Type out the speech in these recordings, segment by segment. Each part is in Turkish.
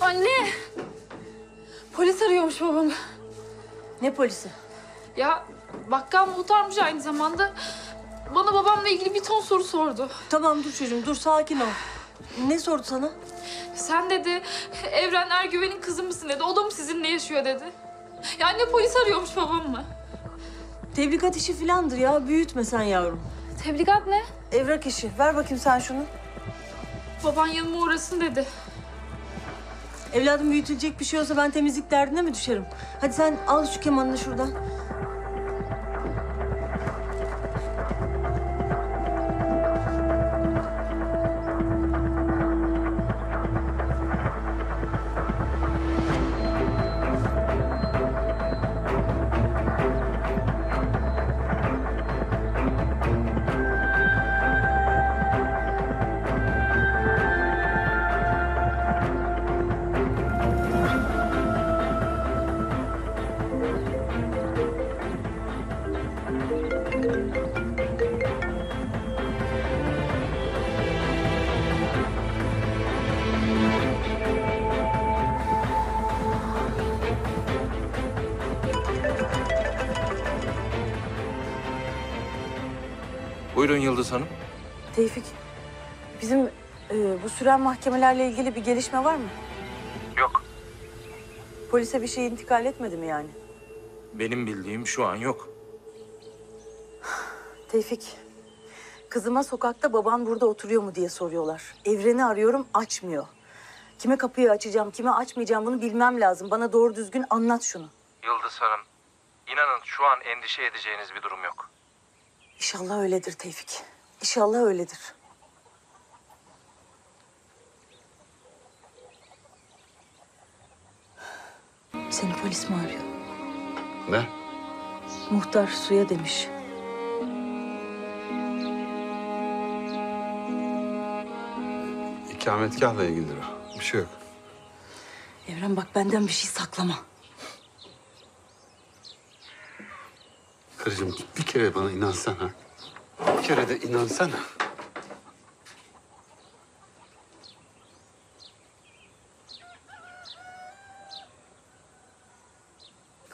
Anne! Polis arıyormuş babamı. Ne polisi? Ya bakkal muhtarmış aynı zamanda. Bana babamla ilgili bir ton soru sordu. Tamam dur çocuğum dur sakin ol. Ne sordu sana? Sen dedi, Evren Ergüven'in kızı mısın dedi. O da mı sizinle yaşıyor dedi. Ya anne polis arıyormuş babamı. Tebligat işi filandır ya büyütme sen yavrum. Tebligat ne? Evrak işi ver bakayım sen şunu. Baban yanıma uğrasın dedi. Evladım büyütülecek bir şey olsa ben temizlik derdine mi düşerim? Hadi sen al şu kemanını şuradan. Buyurun Yıldız Hanım. Tevfik, bizim e, bu süren mahkemelerle ilgili bir gelişme var mı? Yok. Polise bir şey intikal etmedi mi yani? Benim bildiğim şu an yok. Tevfik, kızıma sokakta baban burada oturuyor mu diye soruyorlar. Evreni arıyorum, açmıyor. Kime kapıyı açacağım, kime açmayacağım bunu bilmem lazım. Bana doğru düzgün anlat şunu. Yıldız Hanım, inanın şu an endişe edeceğiniz bir durum yok. İnşallah öyledir Tevfik. İnşallah öyledir. Seni polis mi arıyor? Ne? Muhtar suya demiş. İkametgahla ilgilidir o. Bir şey yok. Evren bak benden bir şey saklama. Karıcığım bir kere bana inansana. Bir kere de inansana.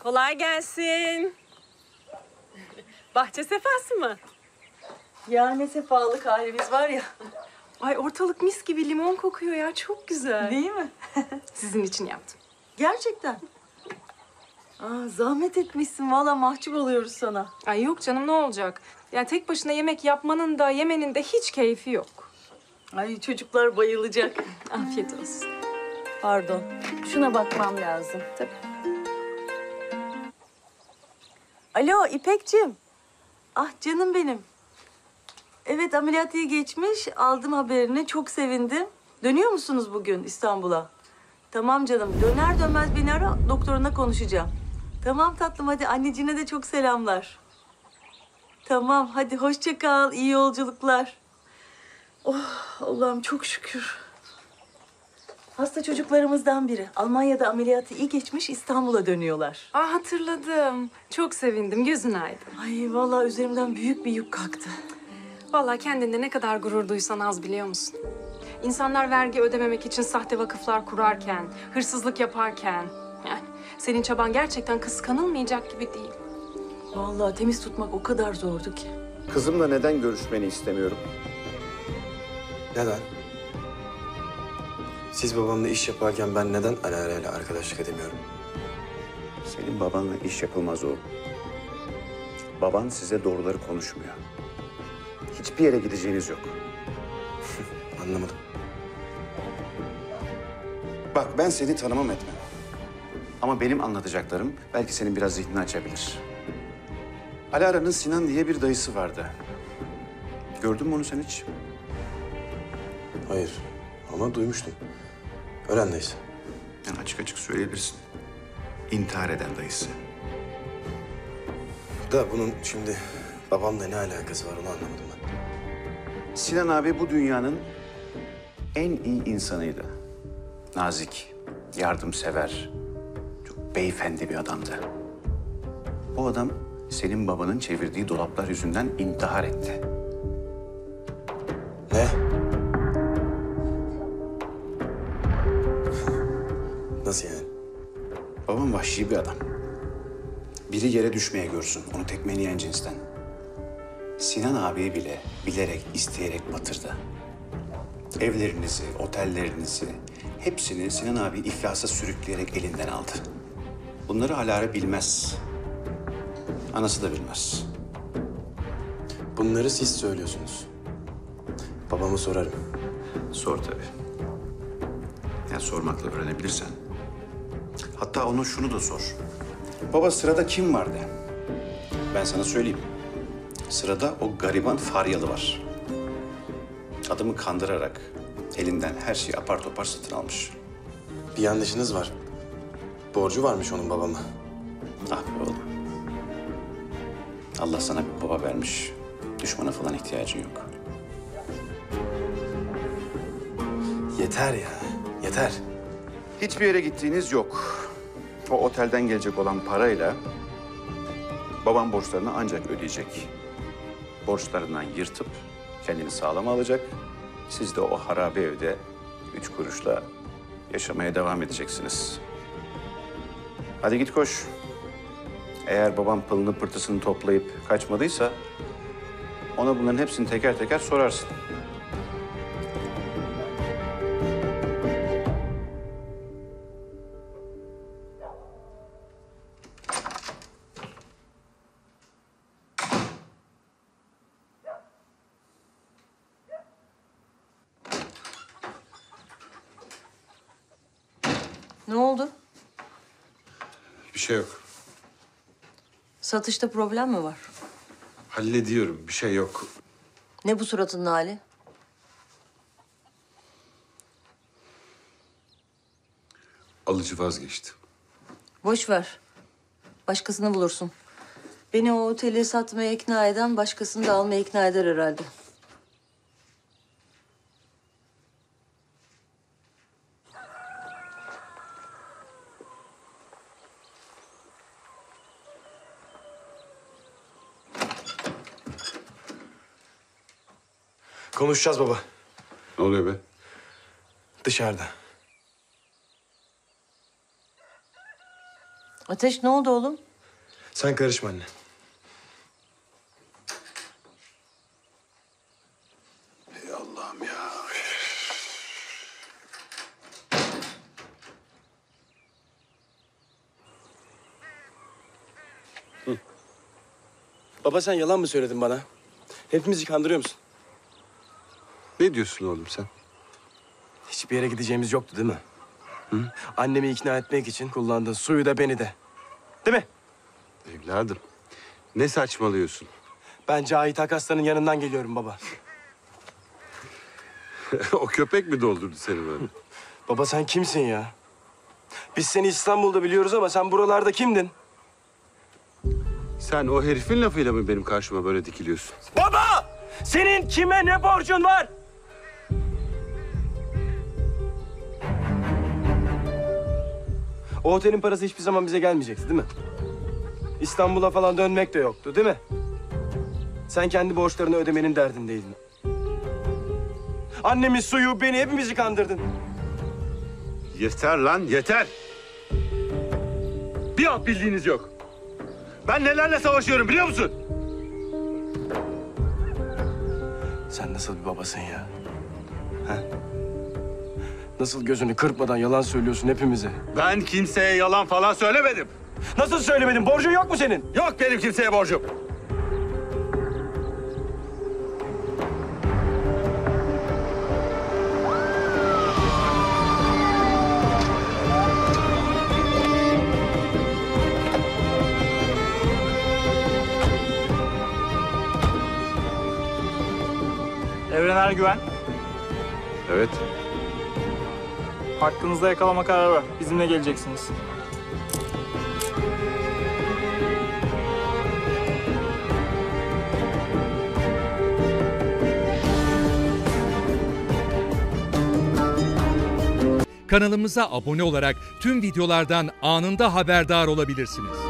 Kolay gelsin. Bahçe sefası mı? Ya ne sefalık halimiz var ya. Ay ortalık mis gibi limon kokuyor ya. Çok güzel. Değil mi? Sizin için yaptım. Gerçekten. Aa, zahmet etmişsin. Valla mahcup oluyoruz sana. Ay yok canım ne olacak? Yani tek başına yemek yapmanın da yemenin de hiç keyfi yok. Ay çocuklar bayılacak. Afiyet olsun. Pardon. Şuna bakmam lazım. Tabii. Alo İpekciğim. Ah canım benim. Evet ameliyat iyi geçmiş. Aldım haberini. Çok sevindim. Dönüyor musunuz bugün İstanbul'a? Tamam canım. Döner dönmez beni ara. Doktoruna konuşacağım. Tamam tatlım hadi anneciğine de çok selamlar. Tamam hadi hoşça kal. İyi yolculuklar. Oh Allah'ım çok şükür. Hasta çocuklarımızdan biri. Almanya'da ameliyatı iyi geçmiş İstanbul'a dönüyorlar. Aa hatırladım. Çok sevindim. Gözün aydın. Ay vallahi üzerimden büyük bir yük kalktı. Vallahi kendinde ne kadar gurur duysan az biliyor musun? İnsanlar vergi ödememek için sahte vakıflar kurarken, hırsızlık yaparken... Senin çaban gerçekten kıskanılmayacak gibi değil. Vallahi temiz tutmak o kadar zordu ki. Kızımla neden görüşmeni istemiyorum? Neden? Siz babamla iş yaparken ben neden Alara ile arkadaşlık edemiyorum? Senin babanla iş yapılmaz oğlum. Baban size doğruları konuşmuyor. Hiçbir yere gideceğiniz yok. Anlamadım. Bak ben seni tanımam etmem. Ama benim anlatacaklarım belki senin biraz zihnini açabilir. Alara'nın Sinan diye bir dayısı vardı. Gördün mü onu sen hiç? Hayır ama duymuştum. Ölen neyse. Yani açık açık söyleyebilirsin. İntihar eden dayısı. Da bunun şimdi babamla ne alakası var onu anlamadım ben. Sinan abi bu dünyanın en iyi insanıydı. Nazik, yardımsever, beyefendi bir adamdı. Bu adam senin babanın çevirdiği dolaplar yüzünden intihar etti. Ne? Babam vahşi bir adam. Biri yere düşmeye görsün, onu tekmeleyen cinsten. Sinan abiyi bile bilerek, isteyerek batırdı. Evlerinizi, otellerinizi, hepsini Sinan abi iflasa sürükleyerek elinden aldı. Bunları Alara bilmez. Anası da bilmez. Bunları siz söylüyorsunuz. Babamı sorarım. Sor tabii. Yani sormakla öğrenebilirsen. Hatta onu şunu da sor. Baba sırada kim vardı? Ben sana söyleyeyim. Sırada o gariban Faryalı var. Adamı kandırarak elinden her şeyi apar topar satın almış. Bir yanlışınız var. Borcu varmış onun babama. Ah be oğlum. Allah sana bir baba vermiş. Düşmana falan ihtiyacın yok. Yeter ya. Yeter. Hiçbir yere gittiğiniz yok. O otelden gelecek olan parayla babam borçlarını ancak ödeyecek. Borçlarından yırtıp kendini sağlam alacak. Siz de o harabe evde üç kuruşla yaşamaya devam edeceksiniz. Hadi git koş. Eğer babam pılını pırtısını toplayıp kaçmadıysa ona bunların hepsini teker teker sorarsın. Ne oldu? Bir şey yok. Satışta problem mi var? Hallediyorum. Bir şey yok. Ne bu suratının hali? Alıcı vazgeçti. Boş ver. Başkasını bulursun. Beni o oteli satmaya ikna eden başkasını da almaya ikna eder herhalde. Konuşacağız baba. Ne oluyor be? Dışarıda. Ateş ne oldu oğlum? Sen karışma anne. Ey Allah'ım ya. Baba sen yalan mı söyledin bana? Hepimizi kandırıyor musun? Ne diyorsun oğlum sen? Hiçbir yere gideceğimiz yoktu değil mi? Hı? Annemi ikna etmek için kullandın suyu da beni de. Değil mi? Evladım. Ne saçmalıyorsun? Ben Cahit Akaslan'ın yanından geliyorum baba. o köpek mi doldurdu seni böyle? Baba sen kimsin ya? Biz seni İstanbul'da biliyoruz ama sen buralarda kimdin? Sen o herifin lafıyla mı benim karşıma böyle dikiliyorsun? Baba! Senin kime ne borcun var? O otelin parası hiçbir zaman bize gelmeyecekti değil mi? İstanbul'a falan dönmek de yoktu değil mi? Sen kendi borçlarını ödemenin derdindeydin. Annemin suyu, beni hepimizi kandırdın. Yeter lan yeter. Bir alt bildiğiniz yok. Ben nelerle savaşıyorum biliyor musun? Sen nasıl bir babasın ya? Ha? Nasıl gözünü kırpmadan yalan söylüyorsun hepimize? Ben kimseye yalan falan söylemedim. Nasıl söylemedin? Borcun yok mu senin? Yok benim kimseye borcum. Evren Ergüven, Evet. Hakkınızda yakalama kararı var. Bizimle geleceksiniz. Kanalımıza abone olarak tüm videolardan anında haberdar olabilirsiniz.